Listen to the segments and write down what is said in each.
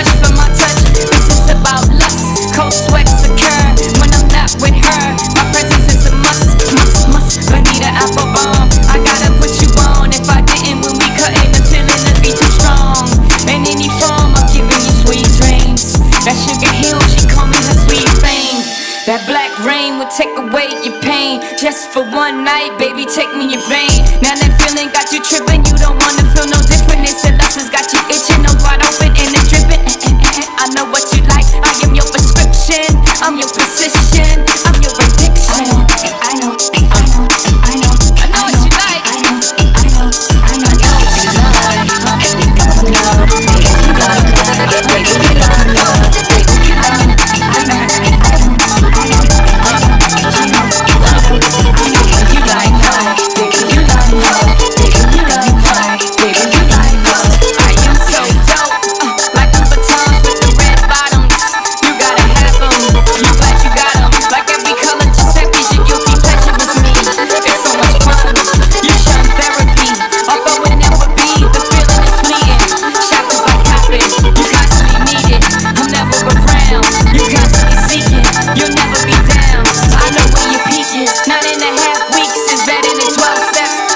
Just about lust. Cold sweats occur. When I'm not with her, my presence is a muscle. I need an apple bomb. I gotta put you on. If I didn't, when be cutting. I'm feeling it'd be too strong. In any form, I'm giving you sweet dreams. That sugar hill, she call me her sweet vein. That black rain will take away your pain. Just for one night, baby, take me in vain. Now that feeling got you tripping,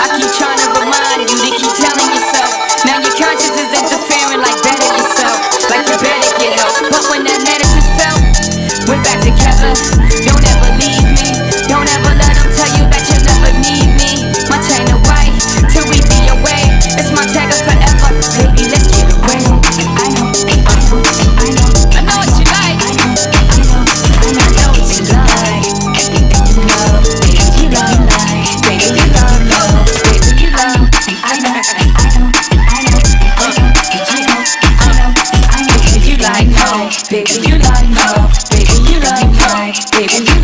I keep trying to remind you to keep telling yourself. Now your conscience is interfering like better yourself. Like you better get help. But when that medicine fell, went back to Kevin. baby.